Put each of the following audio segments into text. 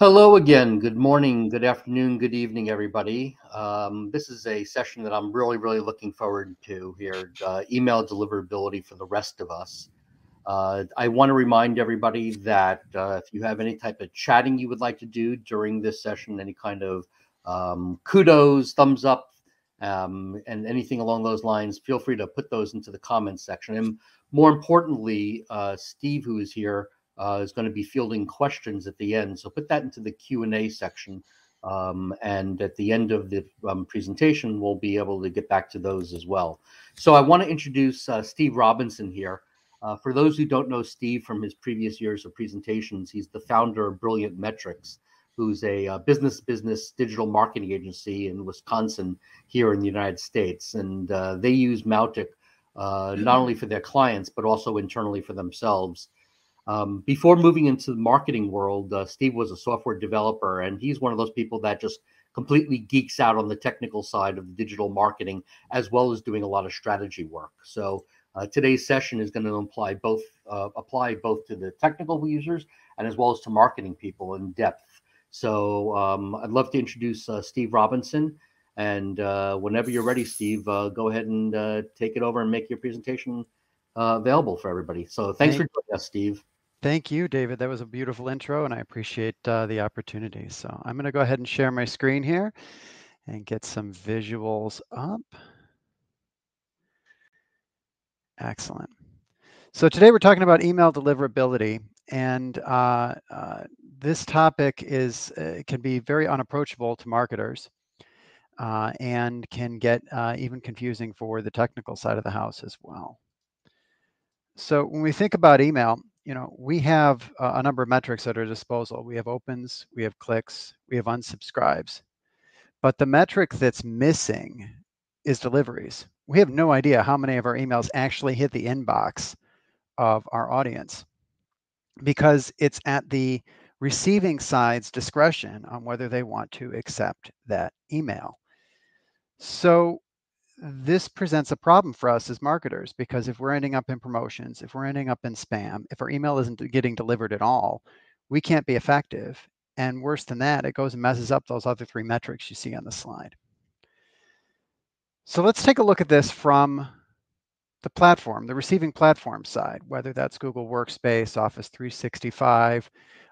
Hello again. Good morning, good afternoon, good evening, everybody. Um, this is a session that I'm really, really looking forward to here uh, email deliverability for the rest of us. Uh, I want to remind everybody that uh, if you have any type of chatting you would like to do during this session, any kind of um, kudos, thumbs up, um, and anything along those lines, feel free to put those into the comments section. And more importantly, uh, Steve, who is here, uh, is going to be fielding questions at the end. So put that into the Q&A section. Um, and at the end of the um, presentation, we'll be able to get back to those as well. So I want to introduce uh, Steve Robinson here. Uh, for those who don't know Steve from his previous years of presentations, he's the founder of Brilliant Metrics, who's a uh, business business digital marketing agency in Wisconsin here in the United States. And uh, they use Mautic uh, not only for their clients, but also internally for themselves. Um, before moving into the marketing world, uh, Steve was a software developer, and he's one of those people that just completely geeks out on the technical side of digital marketing, as well as doing a lot of strategy work. So uh, today's session is going to apply both uh, apply both to the technical users and as well as to marketing people in depth. So um, I'd love to introduce uh, Steve Robinson. And uh, whenever you're ready, Steve, uh, go ahead and uh, take it over and make your presentation available for everybody. So thanks Thank- for joining us, Steve. Thank you, David. That was a beautiful intro, and I appreciate uh, the opportunity. So I'm going to go ahead and share my screen here and get some visuals up. Excellent. So today we're talking about email deliverability, and uh, uh, this topic is uh, can be very unapproachable to marketers uh, and can get uh, even confusing for the technical side of the house as well. So when we think about email, you know, we have a number of metrics at our disposal. We have opens, we have clicks, we have unsubscribes. But the metric that's missing is deliveries. We have no idea how many of our emails actually hit the inbox of our audience because it's at the receiving side's discretion on whether they want to accept that email. So this presents a problem for us as marketers because if we're ending up in promotions, if we're ending up in spam, if our email isn't getting delivered at all, we can't be effective. And worse than that, it goes and messes up those other three metrics you see on the slide. So let's take a look at this from the platform, the receiving platform side, whether that's Google Workspace, Office 365,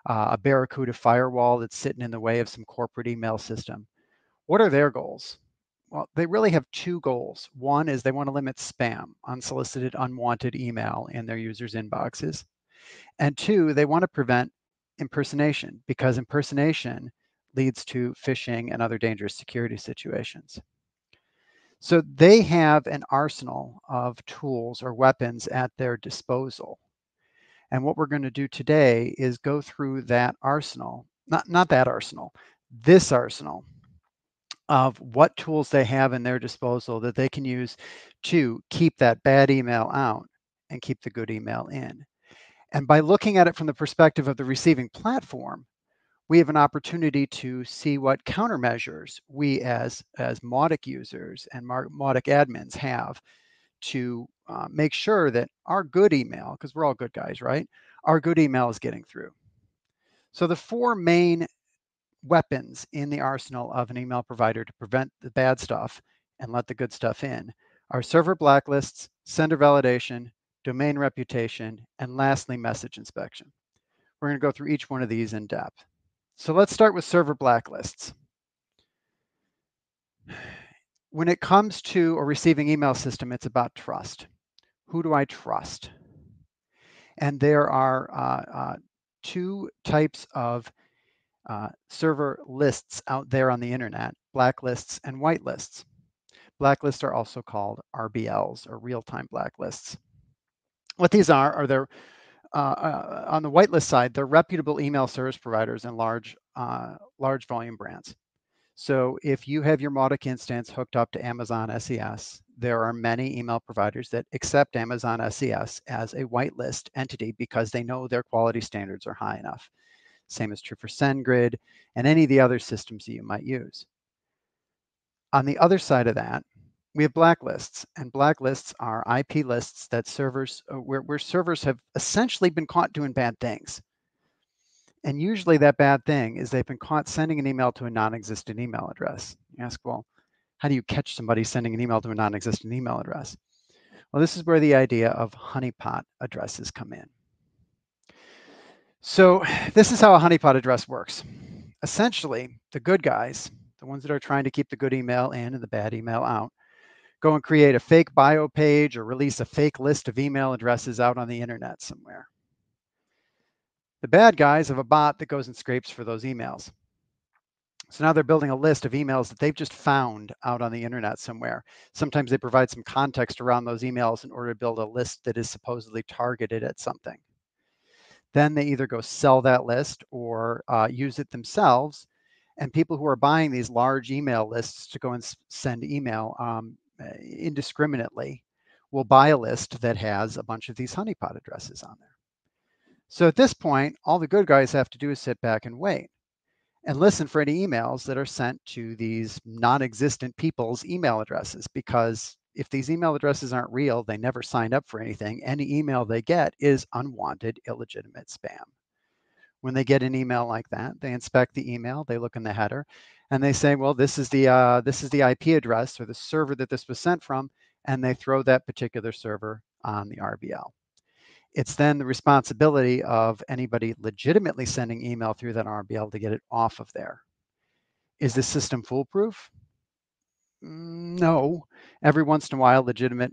uh, a Barracuda firewall that's sitting in the way of some corporate email system. What are their goals? Well, they really have two goals. One is they want to limit spam, unsolicited, unwanted email in their users' inboxes. And two, they want to prevent impersonation because impersonation leads to phishing and other dangerous security situations. So they have an arsenal of tools or weapons at their disposal. And what we're going to do today is go through that arsenal, not, not that arsenal, this arsenal of what tools they have in their disposal that they can use to keep that bad email out and keep the good email in. And by looking at it from the perspective of the receiving platform, we have an opportunity to see what countermeasures we as, as Mautic users and Mautic admins have to uh, make sure that our good email, because we're all good guys, right? Our good email is getting through. So the four main weapons in the arsenal of an email provider to prevent the bad stuff and let the good stuff in are server blacklists, sender validation, domain reputation, and lastly, message inspection. We're going to go through each one of these in depth. So let's start with server blacklists. When it comes to a receiving email system, it's about trust. Who do I trust? And there are uh, uh, two types of uh, server lists out there on the internet, blacklists and whitelists. Blacklists are also called RBLs or real-time blacklists. What these are, are they're uh, uh, on the whitelist side, they're reputable email service providers and large, uh, large volume brands. So if you have your Mautic instance hooked up to Amazon SES, there are many email providers that accept Amazon SES as a whitelist entity because they know their quality standards are high enough. Same is true for SendGrid and any of the other systems that you might use. On the other side of that, we have blacklists, and blacklists are IP lists that servers, uh, where, where servers have essentially been caught doing bad things. And usually that bad thing is they've been caught sending an email to a non-existent email address. You ask, well, how do you catch somebody sending an email to a non-existent email address? Well, this is where the idea of honeypot addresses come in. So this is how a honeypot address works. Essentially, the good guys, the ones that are trying to keep the good email in and the bad email out, go and create a fake bio page or release a fake list of email addresses out on the internet somewhere. The bad guys have a bot that goes and scrapes for those emails. So now they're building a list of emails that they've just found out on the internet somewhere. Sometimes they provide some context around those emails in order to build a list that is supposedly targeted at something. Then they either go sell that list or uh, use it themselves. And people who are buying these large email lists to go and send email um, indiscriminately will buy a list that has a bunch of these honeypot addresses on there. So at this point, all the good guys have to do is sit back and wait and listen for any emails that are sent to these non-existent people's email addresses because if these email addresses aren't real, they never signed up for anything, any email they get is unwanted, illegitimate spam. When they get an email like that, they inspect the email, they look in the header, and they say, well, this is the uh, this is the IP address or the server that this was sent from, and they throw that particular server on the RBL. It's then the responsibility of anybody legitimately sending email through that RBL to get it off of there. Is the system foolproof? Mm, no, every once in a while, legitimate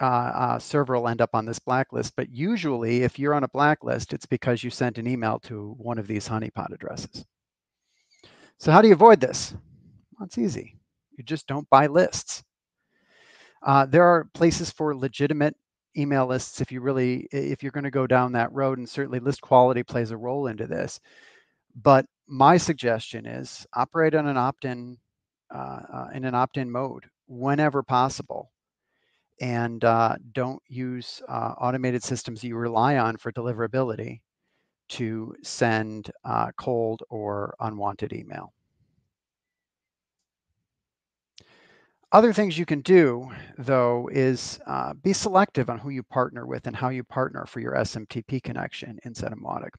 uh, uh, server will end up on this blacklist. But usually, if you're on a blacklist, it's because you sent an email to one of these honeypot addresses. So how do you avoid this? Well, it's easy. You just don't buy lists. Uh, there are places for legitimate email lists if you really if you're going to go down that road and certainly list quality plays a role into this but my suggestion is operate on an opt-in in an opt-in mode whenever possible and uh, don't use uh, automated systems you rely on for deliverability to send uh, cold or unwanted email. Other things you can do, though, is uh, be selective on who you partner with and how you partner for your SMTP connection inside of Mautic.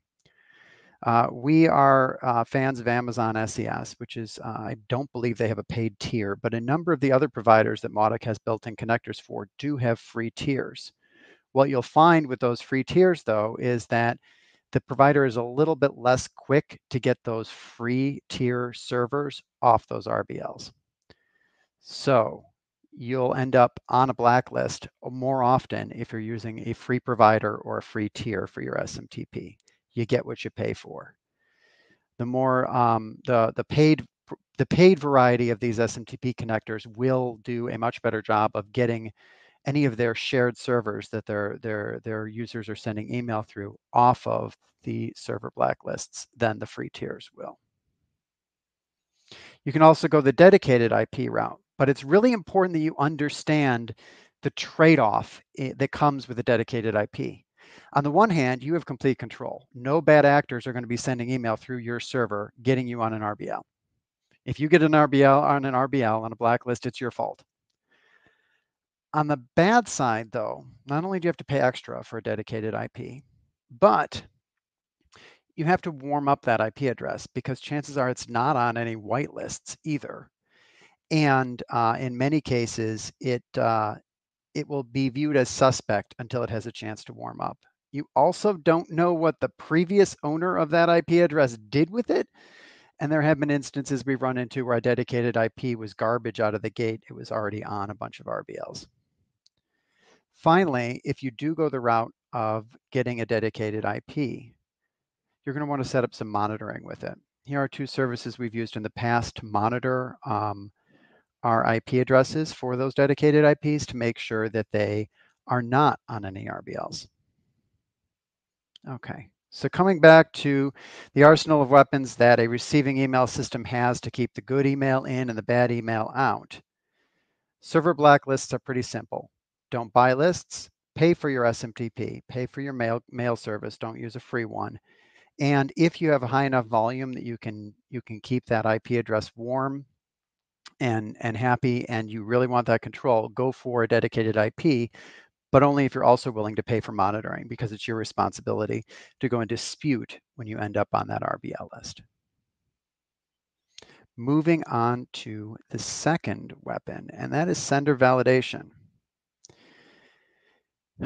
Uh, we are uh, fans of Amazon SES, which is, uh, I don't believe they have a paid tier, but a number of the other providers that Mautic has built-in connectors for do have free tiers. What you'll find with those free tiers, though, is that the provider is a little bit less quick to get those free tier servers off those RBLs. So you'll end up on a blacklist more often if you're using a free provider or a free tier for your SMTP you get what you pay for. The more um, the the paid the paid variety of these SMTP connectors will do a much better job of getting any of their shared servers that their their their users are sending email through off of the server blacklists than the free tiers will. You can also go the dedicated IP route, but it's really important that you understand the trade-off eh, that comes with a dedicated IP. On the one hand, you have complete control. No bad actors are going to be sending email through your server, getting you on an RBL. If you get an RBL on an RBL on a blacklist, it's your fault. On the bad side, though, not only do you have to pay extra for a dedicated IP, but you have to warm up that IP address because chances are it's not on any whitelists either. And uh, in many cases, it uh, it will be viewed as suspect until it has a chance to warm up. You also don't know what the previous owner of that IP address did with it. And there have been instances we've run into where a dedicated IP was garbage out of the gate. It was already on a bunch of RBLs. Finally, if you do go the route of getting a dedicated IP, you're going to want to set up some monitoring with it. Here are two services we've used in the past to monitor um, our IP addresses for those dedicated IPs to make sure that they are not on any RBLs. Okay, so coming back to the arsenal of weapons that a receiving email system has to keep the good email in and the bad email out. Server blacklists are pretty simple. Don't buy lists, pay for your SMTP, pay for your mail, mail service, don't use a free one. And if you have a high enough volume that you can you can keep that IP address warm and and happy and you really want that control, go for a dedicated IP but only if you're also willing to pay for monitoring because it's your responsibility to go and dispute when you end up on that RBL list. Moving on to the second weapon, and that is sender validation.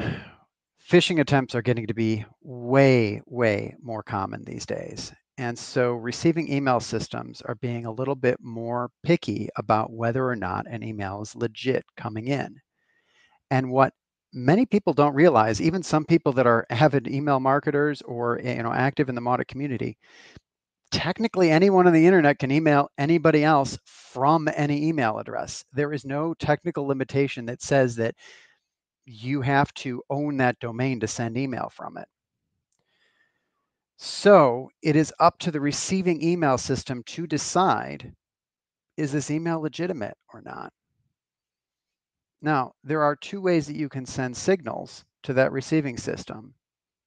Phishing attempts are getting to be way, way more common these days. And so receiving email systems are being a little bit more picky about whether or not an email is legit coming in. And what many people don't realize, even some people that are avid email marketers or eh, you know active in the audit community, technically anyone on the internet can email anybody else from any email address. There is no technical limitation that says that you have to own that domain to send email from it. So it is up to the receiving email system to decide is this email legitimate or not? Now, there are two ways that you can send signals to that receiving system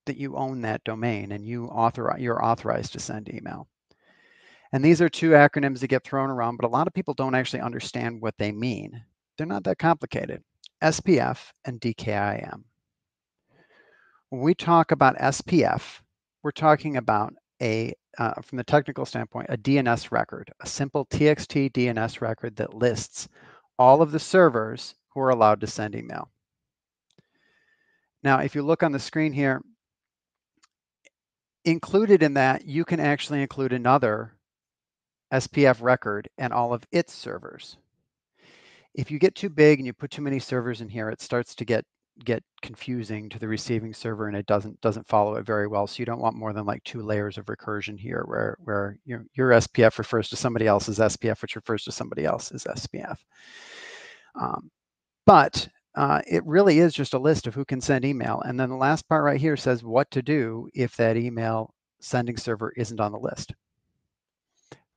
that you own that domain and you author, you're authorized to send email. And these are two acronyms that get thrown around, but a lot of people don't actually understand what they mean. They're not that complicated. SPF and DKIM. When we talk about SPF, we're talking about a, uh, from the technical standpoint, a DNS record, a simple TXT DNS record that lists all of the servers who are allowed to send email. Now, if you look on the screen here, included in that, you can actually include another SPF record and all of its servers. If you get too big and you put too many servers in here, it starts to get get confusing to the receiving server and it doesn't doesn't follow it very well. So you don't want more than like two layers of recursion here where where your, your SPF refers to somebody else's SPF, which refers to somebody else's SPF. Um, but uh, it really is just a list of who can send email. And then the last part right here says what to do if that email sending server isn't on the list.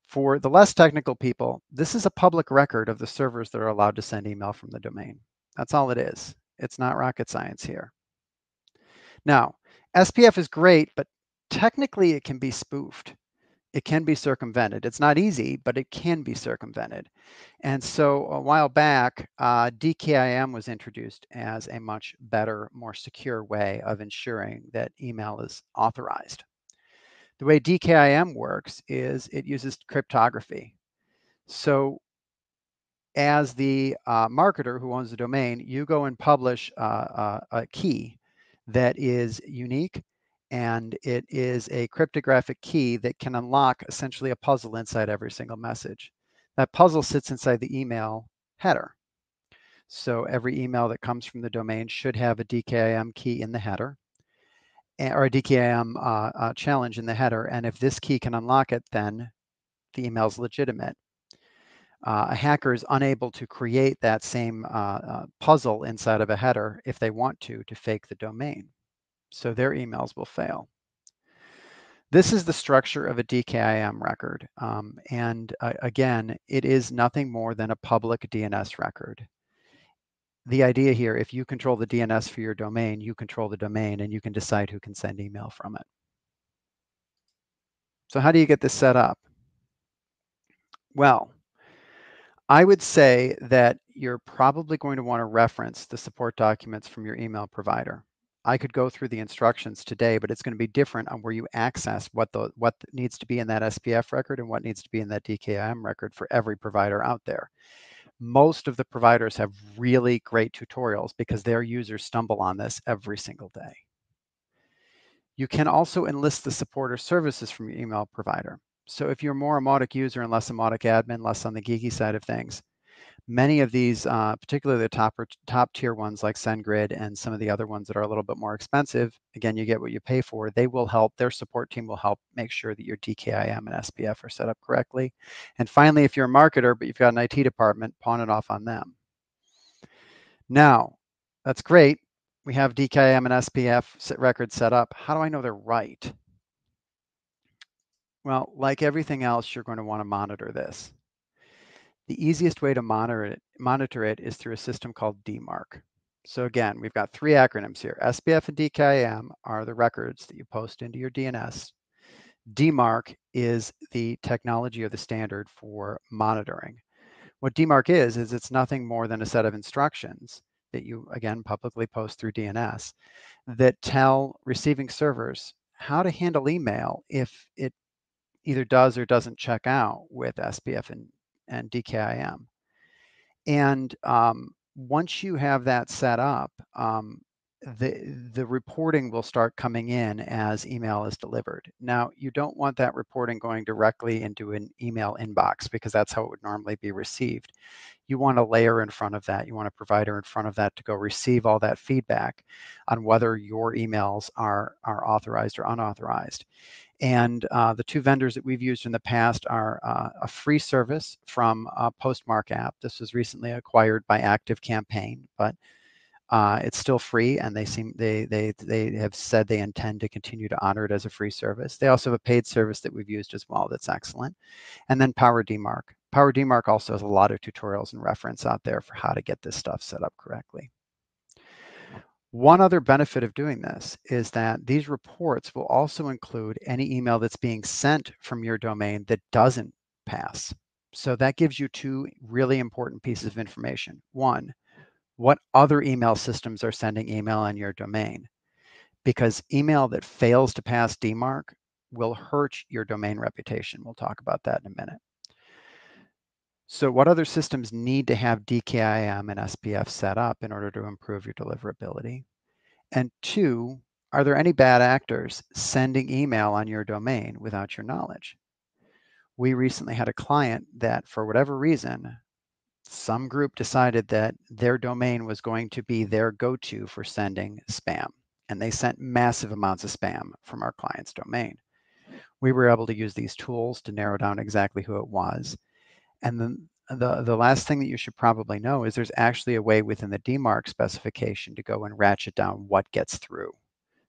For the less technical people, this is a public record of the servers that are allowed to send email from the domain. That's all it is. It's not rocket science here. Now, SPF is great, but technically it can be spoofed. It can be circumvented. It's not easy, but it can be circumvented. And so a while back, uh, DKIM was introduced as a much better, more secure way of ensuring that email is authorized. The way DKIM works is it uses cryptography. So as the uh, marketer who owns the domain, you go and publish uh, uh, a key that is unique and it is a cryptographic key that can unlock essentially a puzzle inside every single message. That puzzle sits inside the email header. So every email that comes from the domain should have a DKIM key in the header or a DKIM uh, uh, challenge in the header. And if this key can unlock it, then the email is legitimate uh, a hacker is unable to create that same uh, uh, puzzle inside of a header if they want to to fake the domain. So their emails will fail. This is the structure of a DKIM record. Um, and uh, again, it is nothing more than a public DNS record. The idea here, if you control the DNS for your domain, you control the domain and you can decide who can send email from it. So how do you get this set up? Well, I would say that you're probably going to want to reference the support documents from your email provider. I could go through the instructions today, but it's going to be different on where you access what the what needs to be in that SPF record and what needs to be in that DKIM record for every provider out there. Most of the providers have really great tutorials because their users stumble on this every single day. You can also enlist the support or services from your email provider. So if you're more a Mautic user and less a Mautic admin, less on the geeky side of things, many of these, uh, particularly the top top tier ones like SendGrid and some of the other ones that are a little bit more expensive, again, you get what you pay for. They will help. Their support team will help make sure that your DKIM and SPF are set up correctly. And finally, if you're a marketer but you've got an IT department, pawn it off on them. Now, that's great. We have DKIM and SPF records set up. How do I know they're right? Well, like everything else, you're going to want to monitor this. The easiest way to monitor it, monitor it is through a system called DMARC. So again, we've got three acronyms here. SPF and DKIM are the records that you post into your DNS. DMARC is the technology or the standard for monitoring. What DMARC is, is it's nothing more than a set of instructions that you, again, publicly post through DNS that tell receiving servers how to handle email if it either does or doesn't check out with SPF and, and DKIM. And um, once you have that set up, um, the the reporting will start coming in as email is delivered. Now, you don't want that reporting going directly into an email inbox because that's how it would normally be received. You want a layer in front of that. You want a provider in front of that to go receive all that feedback on whether your emails are are authorized or unauthorized. And uh, the two vendors that we've used in the past are uh, a free service from Postmark app. This was recently acquired by Active Campaign, but uh, it's still free, and they seem they they they have said they intend to continue to honor it as a free service. They also have a paid service that we've used as well. That's excellent. And then Power DMARC. Power also has a lot of tutorials and reference out there for how to get this stuff set up correctly. One other benefit of doing this is that these reports will also include any email that's being sent from your domain that doesn't pass. So that gives you two really important pieces of information. One, what other email systems are sending email on your domain. Because email that fails to pass DMARC will hurt your domain reputation. We'll talk about that in a minute. So what other systems need to have DKIM and SPF set up in order to improve your deliverability? And two, are there any bad actors sending email on your domain without your knowledge? We recently had a client that, for whatever reason, some group decided that their domain was going to be their go-to for sending spam. And they sent massive amounts of spam from our client's domain. We were able to use these tools to narrow down exactly who it was. And then the, the last thing that you should probably know is there's actually a way within the DMARC specification to go and ratchet down what gets through.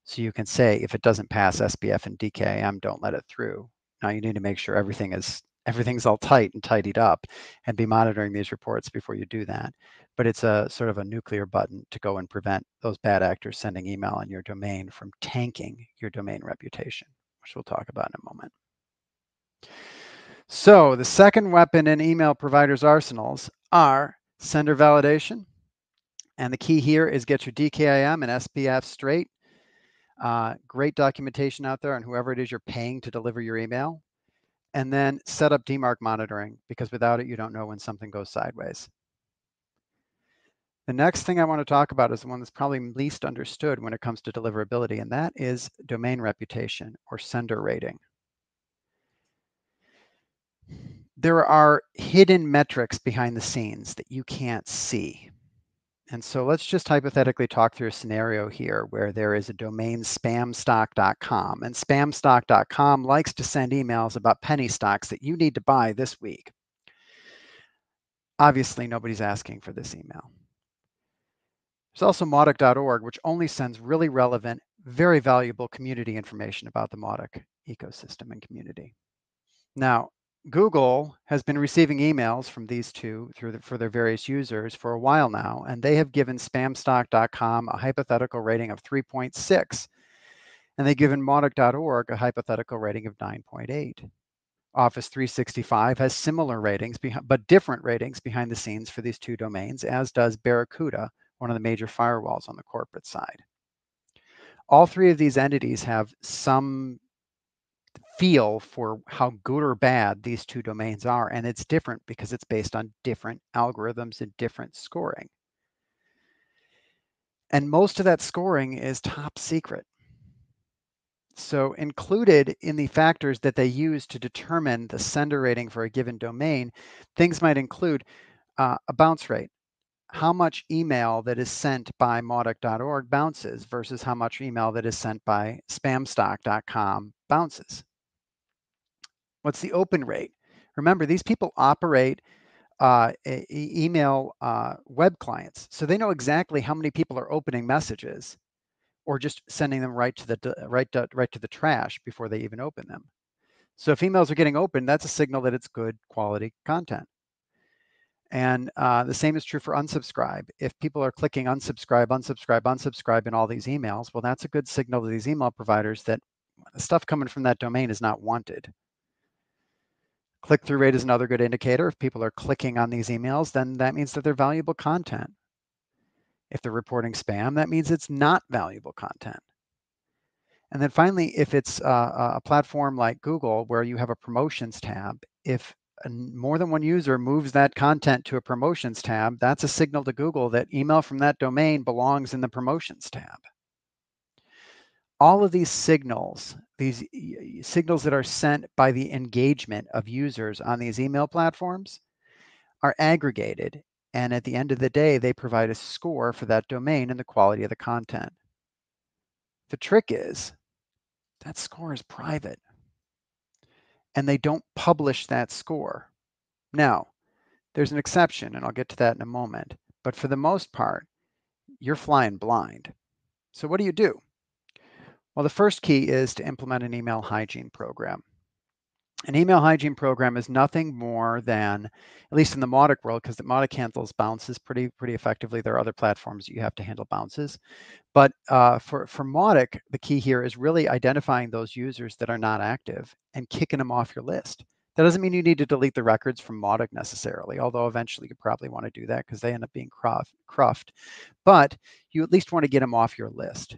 So you can say if it doesn't pass SPF and DKIM, um, don't let it through. Now you need to make sure everything is everything's all tight and tidied up and be monitoring these reports before you do that. But it's a sort of a nuclear button to go and prevent those bad actors sending email on your domain from tanking your domain reputation, which we'll talk about in a moment. So the second weapon in email providers' arsenals are sender validation. And the key here is get your DKIM and SPF straight. Uh, great documentation out there on whoever it is you're paying to deliver your email and then set up DMARC monitoring because without it, you don't know when something goes sideways. The next thing I want to talk about is the one that's probably least understood when it comes to deliverability, and that is domain reputation or sender rating. There are hidden metrics behind the scenes that you can't see. And so let's just hypothetically talk through a scenario here where there is a domain spamstock.com and spamstock.com likes to send emails about penny stocks that you need to buy this week. Obviously, nobody's asking for this email. There's also Mautic.org, which only sends really relevant, very valuable community information about the Mautic ecosystem and community. Now, Google has been receiving emails from these two through the, for their various users for a while now, and they have given spamstock.com a hypothetical rating of 3.6, and they've given Mautic.org a hypothetical rating of 9.8. Office 365 has similar ratings, but different ratings behind the scenes for these two domains, as does Barracuda, one of the major firewalls on the corporate side. All three of these entities have some feel for how good or bad these two domains are. And it's different because it's based on different algorithms and different scoring. And most of that scoring is top secret. So included in the factors that they use to determine the sender rating for a given domain, things might include uh, a bounce rate, how much email that is sent by mautic.org bounces versus how much email that is sent by spamstock.com bounces. What's the open rate? Remember, these people operate uh, e email uh, web clients, so they know exactly how many people are opening messages, or just sending them right to the right to, right to the trash before they even open them. So if emails are getting opened, that's a signal that it's good quality content. And uh, the same is true for unsubscribe. If people are clicking unsubscribe, unsubscribe, unsubscribe in all these emails, well, that's a good signal to these email providers that stuff coming from that domain is not wanted. Click-through rate is another good indicator. If people are clicking on these emails, then that means that they're valuable content. If they're reporting spam, that means it's not valuable content. And then finally, if it's uh, a platform like Google where you have a promotions tab, if more than one user moves that content to a promotions tab, that's a signal to Google that email from that domain belongs in the promotions tab. All of these signals, these signals that are sent by the engagement of users on these email platforms, are aggregated. And at the end of the day, they provide a score for that domain and the quality of the content. The trick is that score is private and they don't publish that score. Now, there's an exception, and I'll get to that in a moment. But for the most part, you're flying blind. So what do you do? Well, the first key is to implement an email hygiene program. An email hygiene program is nothing more than, at least in the Mautic world, because the Mautic handles bounces pretty pretty effectively. There are other platforms that you have to handle bounces, but uh, for for Mautic, the key here is really identifying those users that are not active and kicking them off your list. That doesn't mean you need to delete the records from Mautic necessarily, although eventually you probably want to do that because they end up being cruft. But you at least want to get them off your list.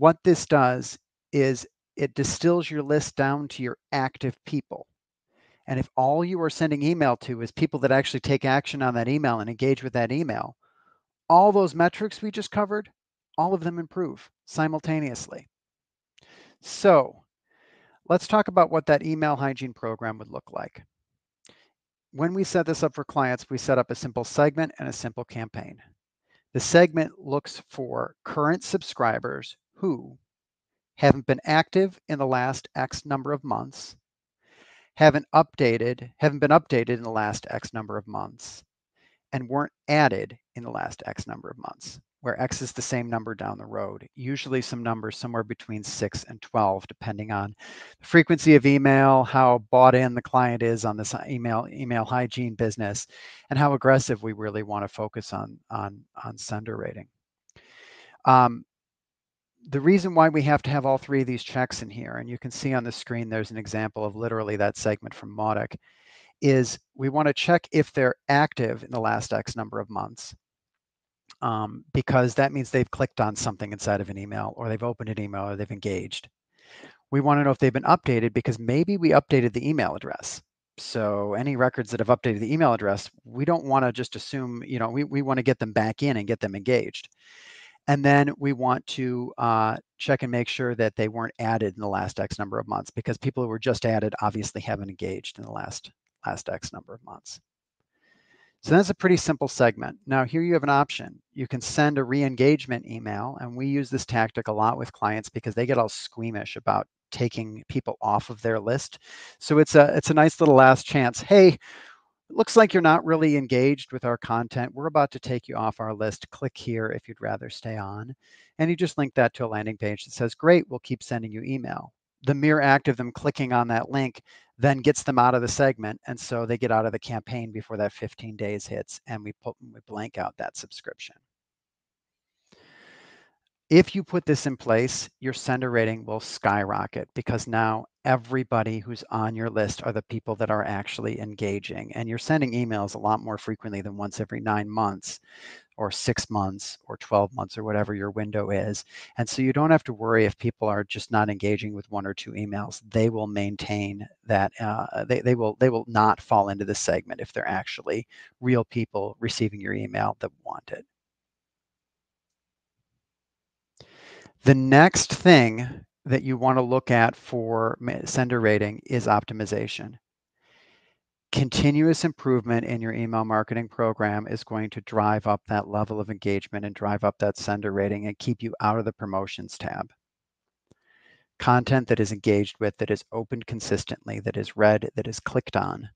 What this does is it distills your list down to your active people. And if all you are sending email to is people that actually take action on that email and engage with that email, all those metrics we just covered, all of them improve simultaneously. So let's talk about what that email hygiene program would look like. When we set this up for clients, we set up a simple segment and a simple campaign. The segment looks for current subscribers who haven't been active in the last X number of months, haven't updated, haven't been updated in the last X number of months, and weren't added in the last X number of months, where X is the same number down the road, usually some numbers somewhere between six and 12, depending on the frequency of email, how bought in the client is on this email, email hygiene business, and how aggressive we really want to focus on, on, on sender rating. Um, the reason why we have to have all three of these checks in here, and you can see on the screen there's an example of literally that segment from Mautic, is we want to check if they're active in the last X number of months. Um, because that means they've clicked on something inside of an email or they've opened an email or they've engaged. We want to know if they've been updated because maybe we updated the email address. So any records that have updated the email address, we don't want to just assume, you know, we, we want to get them back in and get them engaged. And then we want to uh, check and make sure that they weren't added in the last X number of months because people who were just added obviously haven't engaged in the last, last X number of months. So that's a pretty simple segment. Now here you have an option. You can send a re-engagement email and we use this tactic a lot with clients because they get all squeamish about taking people off of their list. So it's a it's a nice little last chance. Hey, it looks like you're not really engaged with our content. We're about to take you off our list. Click here if you'd rather stay on. And you just link that to a landing page that says, great, we'll keep sending you email. The mere act of them clicking on that link then gets them out of the segment. And so they get out of the campaign before that 15 days hits and we, put, we blank out that subscription. If you put this in place, your sender rating will skyrocket because now everybody who's on your list are the people that are actually engaging. And you're sending emails a lot more frequently than once every nine months or six months or 12 months or whatever your window is. And so you don't have to worry if people are just not engaging with one or two emails. They will maintain that uh, they, they will they will not fall into this segment if they're actually real people receiving your email that want it. The next thing that you want to look at for sender rating is optimization. Continuous improvement in your email marketing program is going to drive up that level of engagement and drive up that sender rating and keep you out of the promotions tab. Content that is engaged with, that is opened consistently, that is read, that is clicked on,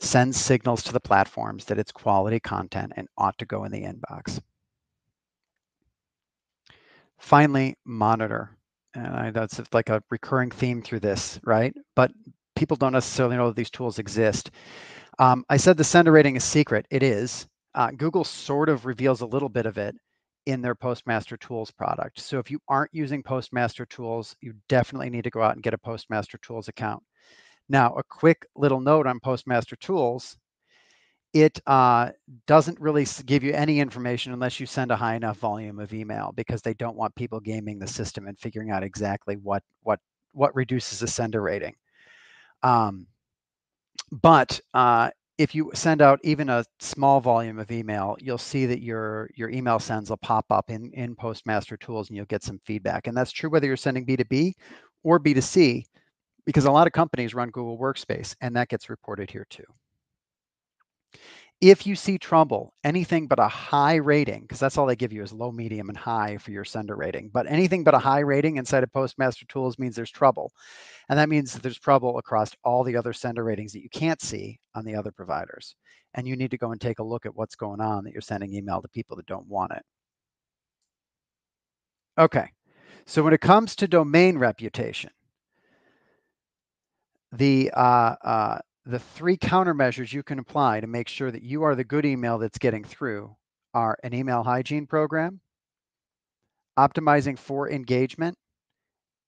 sends signals to the platforms that it's quality content and ought to go in the inbox. Finally, monitor. And I, that's like a recurring theme through this, right? But people don't necessarily know that these tools exist. Um, I said the sender rating is secret. It is. Uh, Google sort of reveals a little bit of it in their Postmaster Tools product. So if you aren't using Postmaster Tools, you definitely need to go out and get a Postmaster Tools account. Now, a quick little note on Postmaster Tools it uh, doesn't really give you any information unless you send a high enough volume of email because they don't want people gaming the system and figuring out exactly what what what reduces the sender rating. Um, but uh, if you send out even a small volume of email, you'll see that your your email sends will pop up in in Postmaster Tools, and you'll get some feedback. And that's true whether you're sending B2B or B2C, because a lot of companies run Google Workspace, and that gets reported here too. If you see trouble, anything but a high rating, because that's all they give you is low, medium, and high for your sender rating. But anything but a high rating inside of Postmaster Tools means there's trouble. And that means that there's trouble across all the other sender ratings that you can't see on the other providers. And you need to go and take a look at what's going on that you're sending email to people that don't want it. Okay, so when it comes to domain reputation, the uh, uh, the three countermeasures you can apply to make sure that you are the good email that's getting through are an email hygiene program, optimizing for engagement,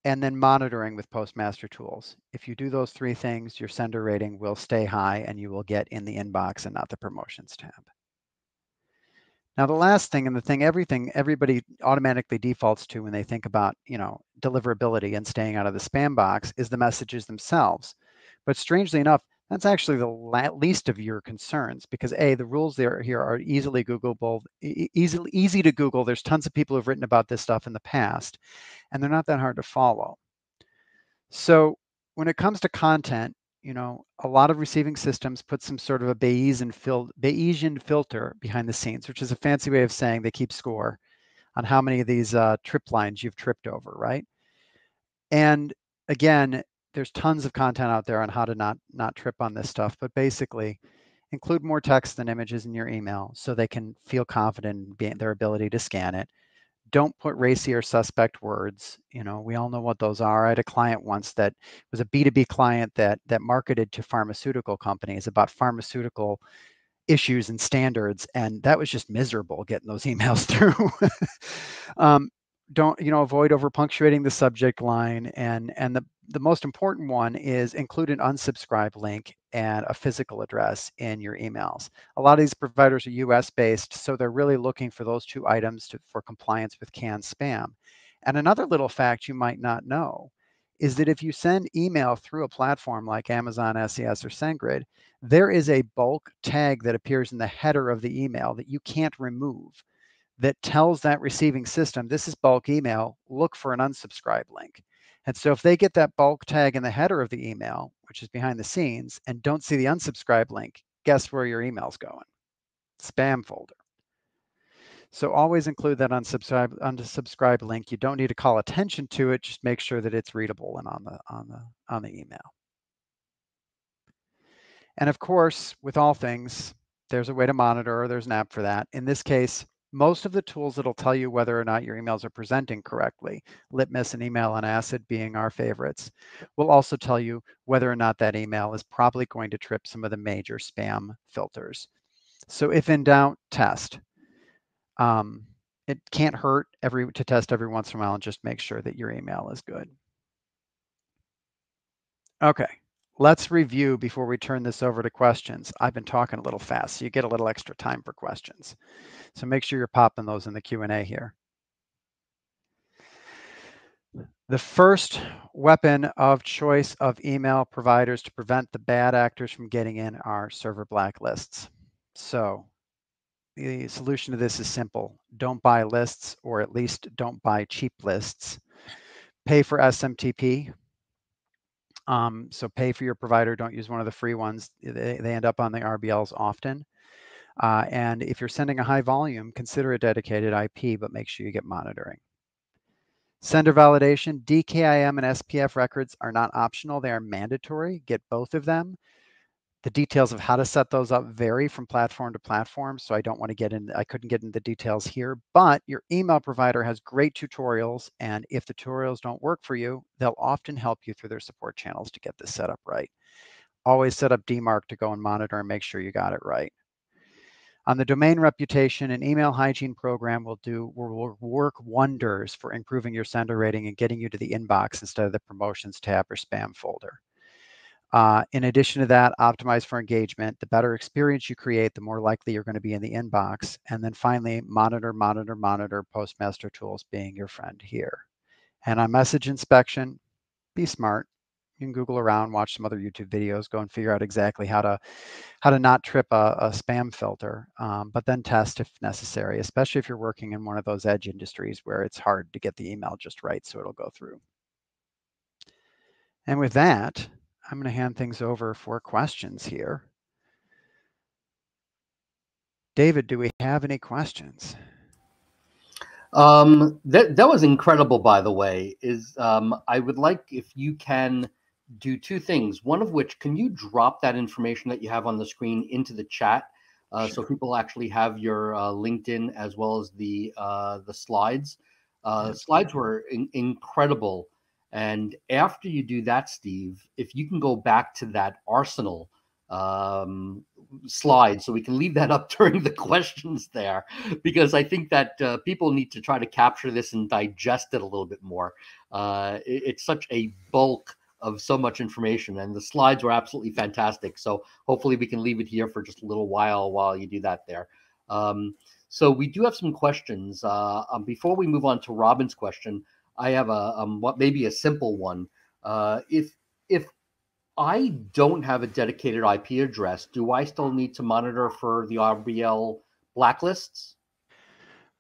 and then monitoring with Postmaster Tools. If you do those three things, your sender rating will stay high and you will get in the inbox and not the promotions tab. Now, the last thing and the thing everything everybody automatically defaults to when they think about, you know, deliverability and staying out of the spam box is the messages themselves. But strangely enough, that's actually the least of your concerns because a the rules there here are easily googleable easily easy to google. There's tons of people who've written about this stuff in the past and they're not that hard to follow. So when it comes to content you know a lot of receiving systems put some sort of a bayesian, fil- bayesian filter behind the scenes which is a fancy way of saying they keep score on how many of these uh, trip lines you've tripped over right? And again there's tons of content out there on how to not not trip on this stuff but basically include more text than images in your email so they can feel confident in their ability to scan it. Don't put racy or suspect words you know we all know what those are. I had a client once that was a b2b client that that marketed to pharmaceutical companies about pharmaceutical issues and standards and that was just miserable getting those emails through. Um, don't you know avoid over punctuating the subject line and and the the most important one is include an unsubscribe link and a physical address in your emails. A lot of these providers are US based, so they're really looking for those two items to, for compliance with CAN spam. And another little fact you might not know is that if you send email through a platform like Amazon SES or SendGrid, there is a bulk tag that appears in the header of the email that you can't remove that tells that receiving system, this is bulk email, look for an unsubscribe link. And so if they get that bulk tag in the header of the email, which is behind the scenes, and don't see the unsubscribe link, guess where your email's going? Spam folder. So always include that unsubscribe unsubscribe link. You don't need to call attention to it. Just make sure that it's readable and on the on the on the email. And of course, with all things, there's a way to monitor or there's an app for that. In this case, most of the tools that'll tell you whether or not your emails are presenting correctly, Litmus and Email on Acid being our favorites, will also tell you whether or not that email is probably going to trip some of the major spam filters. So if in doubt, test. Um, it can't hurt every to test every once in a while and just make sure that your email is good. Okay, let's review before we turn this over to questions. I've been talking a little fast, so you get a little extra time for questions. So make sure you're popping those in the Q&A here. The first weapon of choice of email providers to prevent the bad actors from getting in are server blacklists. So the solution to this is simple. Don't buy lists, or at least don't buy cheap lists. Pay for SMTP. Um, so pay for your provider. Don't use one of the free ones. They, they end up on the RBLs often. Uh, and if you're sending a high volume, consider a dedicated IP, but make sure you get monitoring. Sender validation, DKIM and SPF records are not optional, they are mandatory. Get both of them. The details of how to set those up vary from platform to platform, so I don't want to get in, I couldn't get into the details here, but your email provider has great tutorials, and if the tutorials don't work for you, they'll often help you through their support channels to get this set up right. Always set up DMARC to go and monitor and make sure you got it right. On the domain reputation, an email hygiene program will do will work wonders for improving your sender rating and getting you to the inbox instead of the promotions tab or spam folder. Uh, in addition to that, optimize for engagement. The better experience you create, the more likely you're going to be in the inbox. And then finally, monitor, monitor, monitor, Postmaster Tools being your friend here. And on message inspection, be smart. You can Google around, watch some other YouTube videos, go and figure out exactly how to how to not trip a, a spam filter, um, but then test if necessary, especially if you're working in one of those edge industries where it's hard to get the email just right so it'll go through. And with that, I'm going to hand things over for questions here. David, do we have any questions? Um, that that was incredible, by the way. Is um, I would like if you can do two things. One of which, can you drop that information that you have on the screen into the chat, uh, sure. so people actually have your uh, LinkedIn as well as the uh, the slides. Uh, slides were in- incredible and after you do that, Steve, if you can go back to that arsenal um, slide, so we can leave that up during the questions there, because I think that uh, people need to try to capture this and digest it a little bit more. Uh, it, it's such a bulk of so much information, and the slides were absolutely fantastic. So hopefully we can leave it here for just a little while while you do that there. Um, so we do have some questions. Uh, um, before we move on to Robin's question, I have a um, what maybe a simple one. Uh, if if I don't have a dedicated IP address, do I still need to monitor for the RBL blacklists?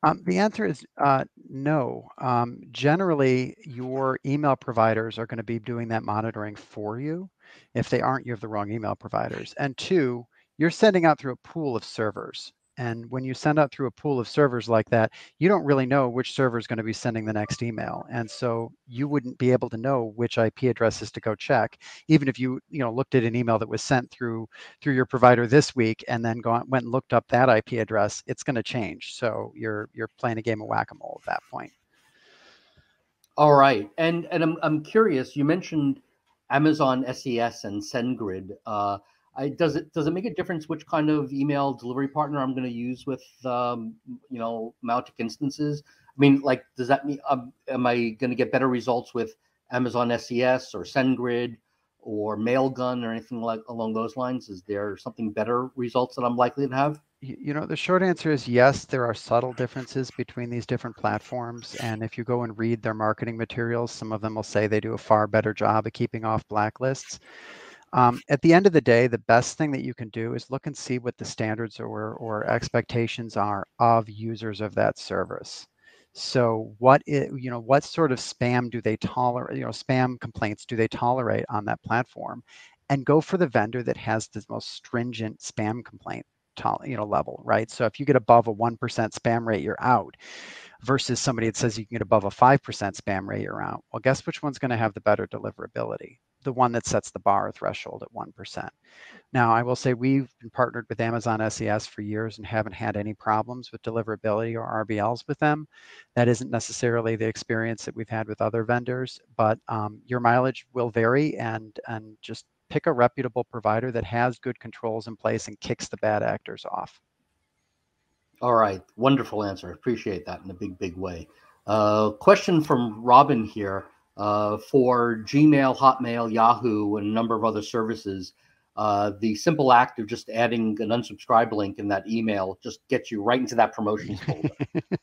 Um, the answer is uh, no. Um, generally, your email providers are going to be doing that monitoring for you. If they aren't, you have the wrong email providers. And two, you're sending out through a pool of servers. And when you send out through a pool of servers like that, you don't really know which server is going to be sending the next email. And so you wouldn't be able to know which IP addresses to go check, even if you, you know, looked at an email that was sent through through your provider this week and then go went and looked up that IP address, it's going to change. So you're you're playing a game of whack-a-mole at that point. All right. And and I'm I'm curious, you mentioned Amazon SES and SendGrid. Uh, I, does it does it make a difference which kind of email delivery partner I'm going to use with um, you know Mautic instances? I mean, like, does that mean um, am I going to get better results with Amazon SES or SendGrid or Mailgun or anything like along those lines? Is there something better results that I'm likely to have? You know, the short answer is yes, there are subtle differences between these different platforms. And if you go and read their marketing materials, some of them will say they do a far better job of keeping off blacklists. Um, at the end of the day, the best thing that you can do is look and see what the standards or, or expectations are of users of that service. So what it, you know, what sort of spam do they tolerate, you know, spam complaints do they tolerate on that platform? And go for the vendor that has the most stringent spam complaint you know level, right? So if you get above a 1% spam rate, you're out versus somebody that says you can get above a 5% spam rate, you're out. Well, guess which one's going to have the better deliverability? The one that sets the bar threshold at 1%. Now, I will say we've been partnered with Amazon SES for years and haven't had any problems with deliverability or RBLs with them. That isn't necessarily the experience that we've had with other vendors, but um, your mileage will vary and, and just pick a reputable provider that has good controls in place and kicks the bad actors off. All right, wonderful answer. Appreciate that in a big, big way. Uh, question from Robin here uh, for Gmail, Hotmail, Yahoo, and a number of other services. Uh, the simple act of just adding an unsubscribe link in that email just gets you right into that promotions folder.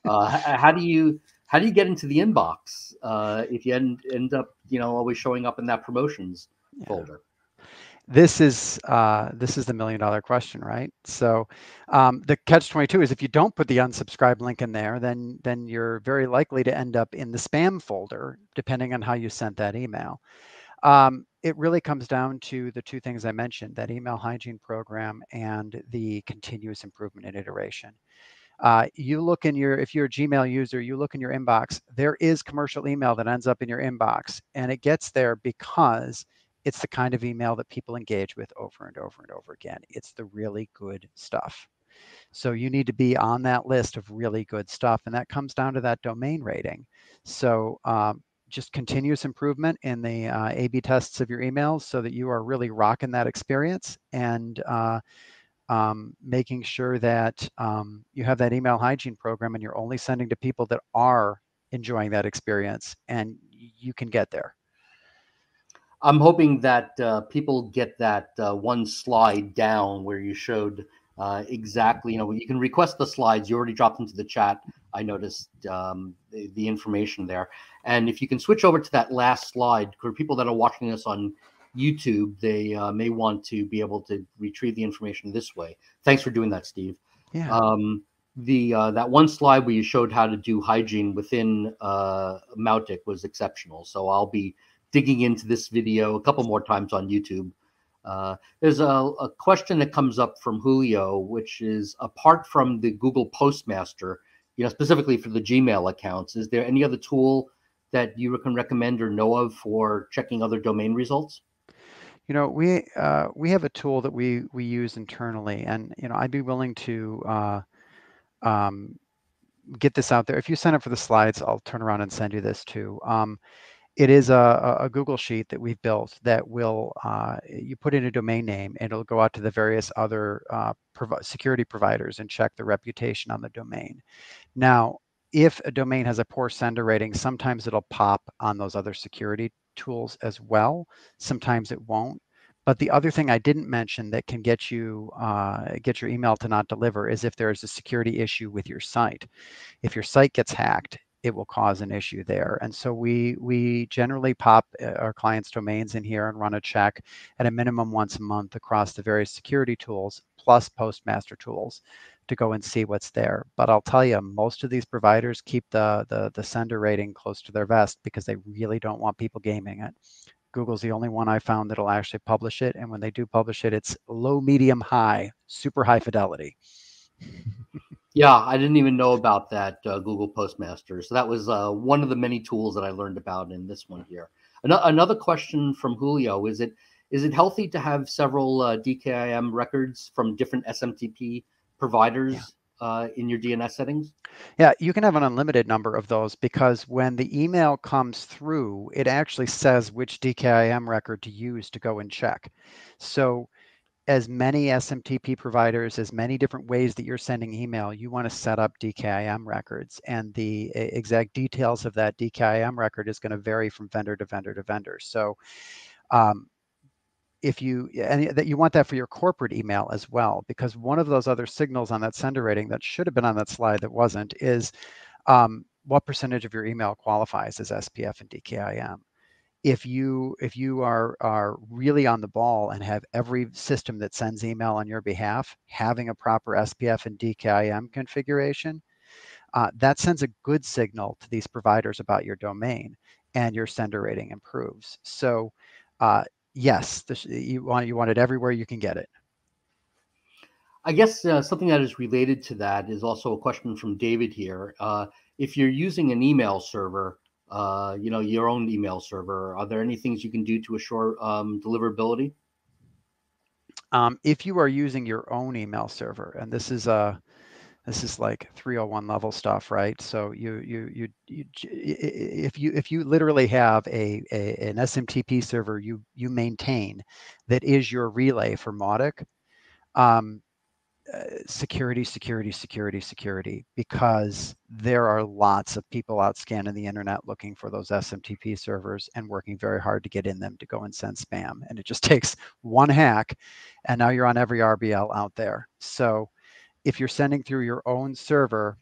uh, how do you how do you get into the inbox uh, if you end, end up you know always showing up in that promotions yeah. folder? This is uh, this is the million dollar question, right? So um, the catch twenty two is if you don't put the unsubscribe link in there, then then you're very likely to end up in the spam folder, depending on how you sent that email. Um, it really comes down to the two things I mentioned: that email hygiene program and the continuous improvement and iteration. Uh, you look in your if you're a gmail user you look in your inbox there is commercial email that ends up in your inbox and it gets there because it's the kind of email that people engage with over and over and over again. It's the really good stuff. So you need to be on that list of really good stuff. And that comes down to that domain rating. So um, just continuous improvement in the uh, A B tests of your emails so that you are really rocking that experience and uh, um, making sure that um, you have that email hygiene program and you're only sending to people that are enjoying that experience and you can get there. I'm hoping that uh, people get that uh, one slide down where you showed uh, exactly. You know, you can request the slides. You already dropped into the chat. I noticed um, the, the, information there. And if you can switch over to that last slide for people that are watching this on YouTube, they uh, may want to be able to retrieve the information this way. Thanks for doing that, Steve. Yeah. Um, the uh, that one slide where you showed how to do hygiene within uh, Mautic was exceptional. So I'll be digging into this video a couple more times on YouTube. Uh, there's a, a, question that comes up from Julio, which is apart from the Google Postmaster, you know, specifically for the Gmail accounts, is there any other tool that you can recommend or know of for checking other domain results? You know, we uh, we have a tool that we we use internally, and you know, I'd be willing to uh, um, get this out there. If you sign up for the slides, I'll turn around and send you this too. Um, it is a, a, Google sheet that we've built that will uh, you put in a domain name and it'll go out to the various other uh, prov- security providers and check the reputation on the domain. Now, if a domain has a poor sender rating, sometimes it'll pop on those other security tools as well. Sometimes it won't. But the other thing I didn't mention that can get you uh, get your email to not deliver is if there's a security issue with your site. If your site gets hacked, it will cause an issue there. And so we we generally pop uh, our clients' domains in here and run a check at a minimum once a month across the various security tools plus Postmaster tools to go and see what's there. But I'll tell you, most of these providers keep the, the, the sender rating close to their vest because they really don't want people gaming it. Google's the only one I found that'll actually publish it. And when they do publish it, it's low, medium, high, super high fidelity. yeah, I didn't even know about that uh, Google Postmaster. So that was uh, one of the many tools that I learned about in this one here. An- another question from Julio is it is it healthy to have several uh, DKIM records from different SMTP providers yeah. uh, in your DNS settings? Yeah, you can have an unlimited number of those because when the email comes through, it actually says which DKIM record to use to go and check. So as many SMTP providers, as many different ways that you're sending email, you want to set up DKIM records. And the exact details of that DKIM record is going to vary from vendor to vendor to vendor. So um, if you and that you want that for your corporate email as well because one of those other signals on that sender rating that should have been on that slide that wasn't is um, what percentage of your email qualifies as SPF and DKIM. If you if you are are really on the ball and have every system that sends email on your behalf having a proper SPF and DKIM configuration, uh, that sends a good signal to these providers about your domain, and your sender rating improves. So uh, yes, this, you want you want it everywhere you can get it. I guess uh, something that is related to that is also a question from David here. Uh, if you're using an email server, uh, you know your own email server, are there any things you can do to assure um, deliverability? Um, if you are using your own email server, and this is a this is like 301 level stuff right so you you you, you if you if you literally have a, a an smtp server you you maintain that is your relay for Mautic um, uh, security security security security because there are lots of people out scanning the internet looking for those smtp servers and working very hard to get in them to go and send spam and it just takes one hack and now you're on every rbl out there so if you're sending through your own server,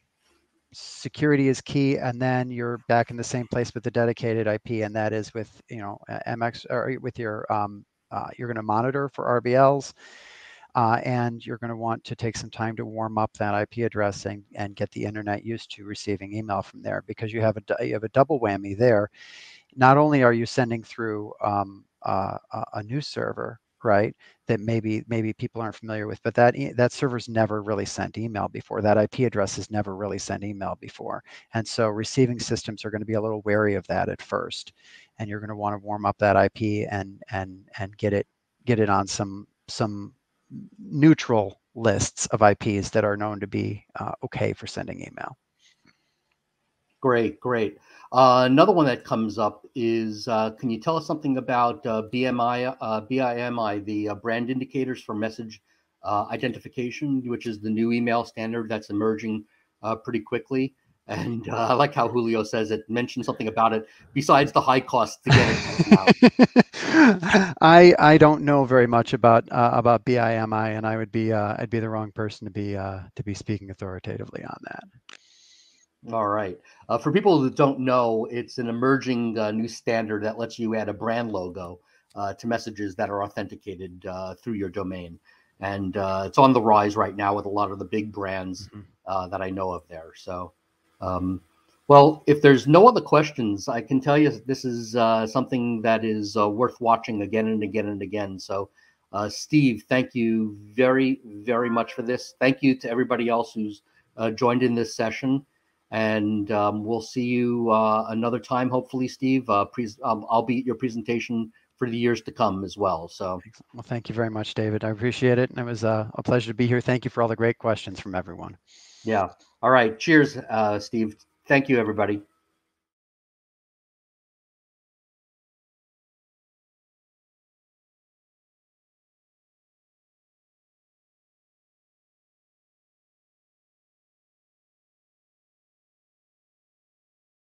security is key, and then you're back in the same place with the dedicated IP, and that is with you know MX or with your um, uh, you're going to monitor for RBLs. Uh, and you're going to want to take some time to warm up that IP address and, and get the internet used to receiving email from there because you have a you have a double whammy there. Not only are you sending through um, uh, a new server, right? That maybe maybe people aren't familiar with, but that that server's never really sent email before. That IP address has never really sent email before, and so receiving systems are going to be a little wary of that at first, and you're going to want to warm up that IP and and and get it get it on some some neutral lists of IPs that are known to be uh, okay for sending email. Great, great. Uh, another one that comes up is uh, can you tell us something about uh, BMI, uh, BIMI, the uh, brand indicators for message identification, which is the new email standard that's emerging pretty quickly? And uh, I like how Julio says it. Mentioned something about it besides the high cost to get it. I I don't know very much about uh, about BIMI, and I would be uh, I'd be the wrong person to be uh, to be speaking authoritatively on that. All right. Uh, for people that don't know, it's an emerging uh, new standard that lets you add a brand logo uh, to messages that are authenticated uh, through your domain. And uh, it's on the rise right now with a lot of the big brands mm-hmm. Uh, that I know of there. So, um, well, if there's no other questions, I can tell you this is something that is worth watching again and again and again. So, Steve, thank you very, very much for this. Thank you to everybody else who's joined in this session and um, we'll see you uh, another time. Hopefully, Steve. Uh, um, I'll be at your presentation for the years to come as well. So, well, thank you very much, David. I appreciate it, and it was uh, a pleasure to be here. Thank you for all the great questions from everyone. Yeah. All right. Cheers, uh, Steve. Thank you, everybody.